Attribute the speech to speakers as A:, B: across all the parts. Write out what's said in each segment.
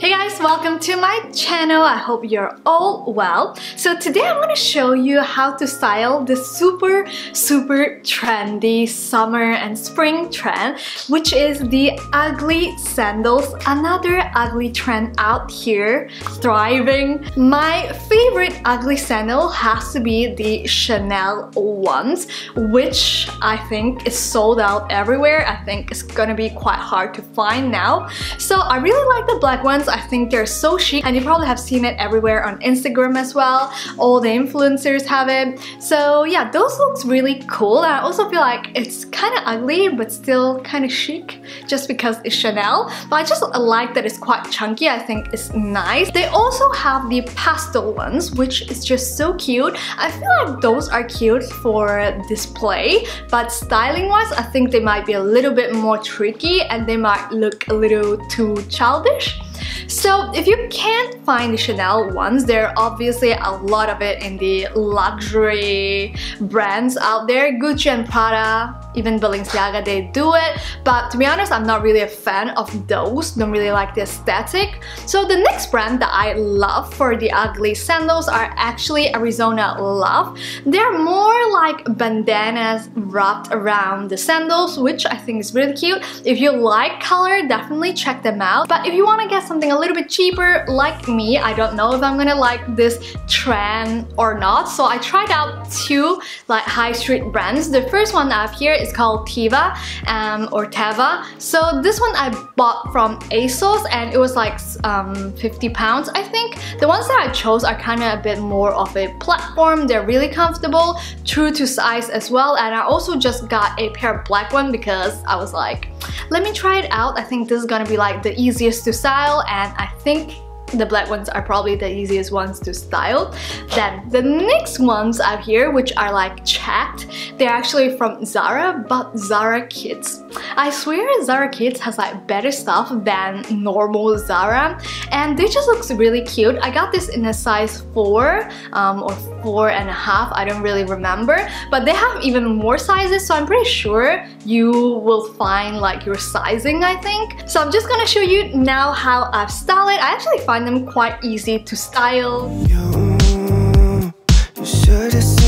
A: Hey guys, welcome to my channel. I hope you're all well. So today I'm gonna show you how to style the super, super trendy summer and spring trend, which is the ugly sandals. Another ugly trend out here, thriving. My favorite ugly sandal has to be the Chanel ones, which I think is sold out everywhere. I think it's gonna be quite hard to find now. So I really like the black ones. I think they're so chic and you probably have seen it everywhere on Instagram as well. All the influencers have it. So yeah, those looks really cool and I also feel like it's kind of ugly but still kind of chic just because it's Chanel. But I just like that it's quite chunky. I think it's nice. They also have the pastel ones which is just so cute. I feel like those are cute for display but styling wise I think they might be a little bit more tricky and they might look a little too childish. So if you can't find the Chanel ones, there are obviously a lot of it in the luxury brands out there. Gucci and Prada, even Balenciaga, they do it. But to be honest, I'm not really a fan of those. Don't really like the aesthetic. So the next brand that I love for the ugly sandals are actually Arizona Love. They're more like bandanas wrapped around the sandals, which I think is really cute. If you like color, definitely check them out. But if you want to get something a little bit cheaper like me, I don't know if I'm gonna like this trend or not. So I tried out two like high street brands. The first one I have here is called Tiva um, or Teva. So this one I bought from ASOS and it was like um, 50 pounds I think. The ones that I chose are kind of a bit more of a platform. They're really comfortable, true to size as well. And I also just got a pair of black one because I was like, let me try it out. I think this is gonna be like the easiest to style and I think the black ones are probably the easiest ones to style. Then the next ones out here, which are like checked, they're actually from Zara, but Zara Kids. I swear Zara Kids has like better stuff than normal Zara, and they just looks really cute. I got this in a size 4 um, or four and a half, I don't really remember, but they have even more sizes, so I'm pretty sure you will find like your sizing, I think. So I'm just gonna show you now how I've styled it. I actually find find them quite easy to style. You, you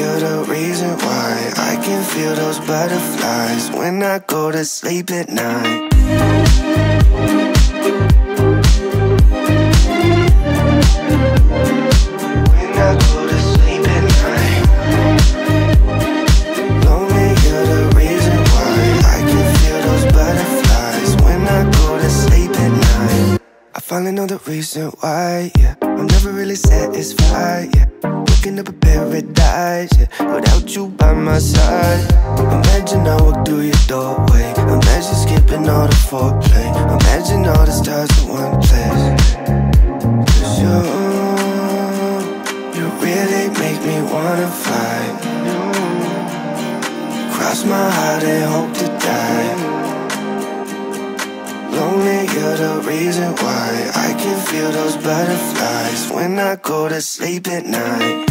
A: you're the reason why I can feel those butterflies When I go to sleep at night. When I go to sleep at night, I Finally know the reason why, yeah. I'm never really satisfied, yeah Waking up a paradise, yeah. Without you by my side. Imagine I walk through your doorway. Imagine skipping all the foreplay. Imagine all the stars in one reason why I can feel those butterflies when I go to sleep at night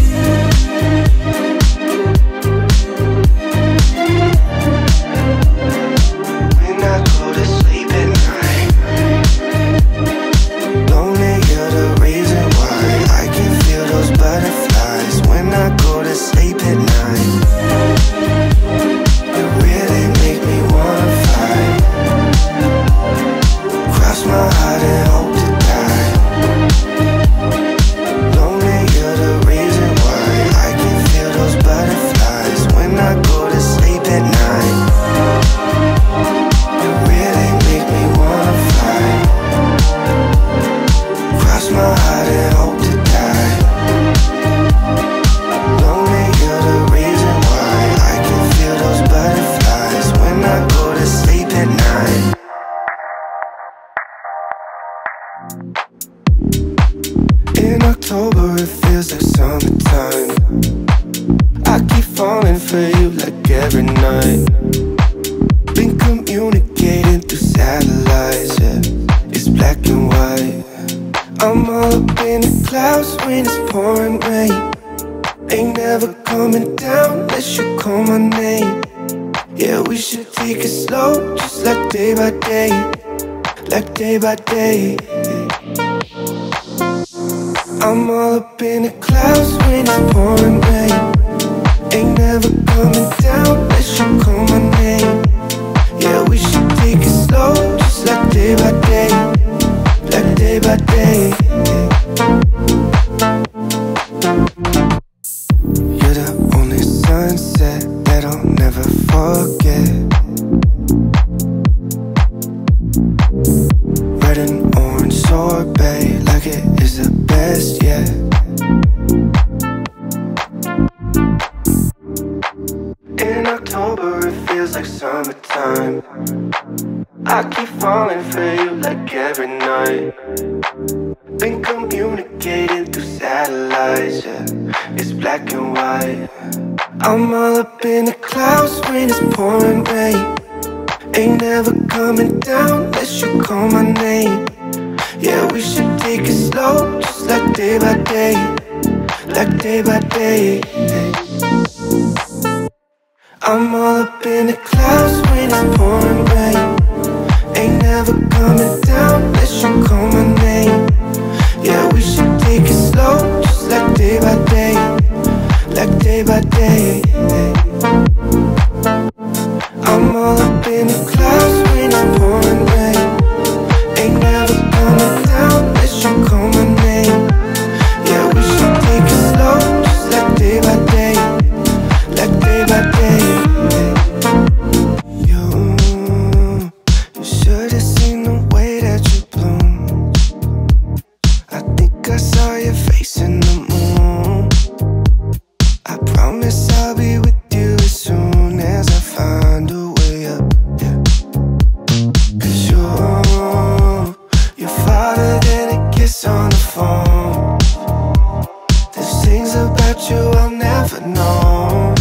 B: In October it feels like summertime. I keep falling for you like every night. Been communicating through satellites, yeah. It's black and white. I'm all up in the clouds when it's pouring rain. Ain't never coming down unless you call my name. Yeah, we should take it slow, just like day by day. Like day by day I'm all up in the clouds when it's pouring rain. Ain't never coming feels like summertime. I keep falling for you like every night. Been communicating through satellites, yeah. It's black and white. I'm all up in the clouds when it's pouring rain. Ain't never coming down unless you call my name. Yeah, we should take it slow, just like day by day. Like day by day I'm all up in the clouds when it's pouring rain Ain't never coming on the phone. There's things about you I'll never know.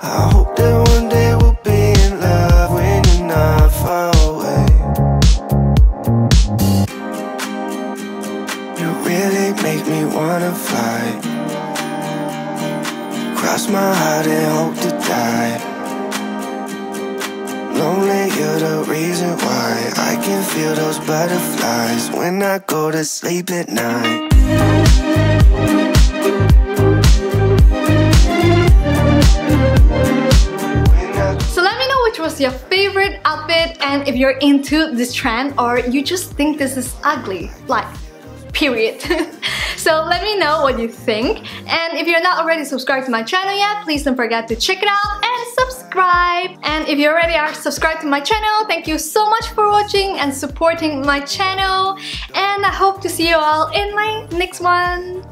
B: I hope that one day we'll be in love when you're not far away. You really make me wanna fly. Cross my heart and hope to die. Lonely, you're the reason why I can feel those butterflies when I go to sleep at night.
A: So let me know which was your favorite outfit and if you're into this trend or you just think this is ugly. Like, period. so let me know what you think. And if you're not already subscribed to my channel yet, please don't forget to check it out and subscribe. And if you already are subscribed to my channel, thank you so much for watching and supporting my channel. And I hope to see you all in my next one.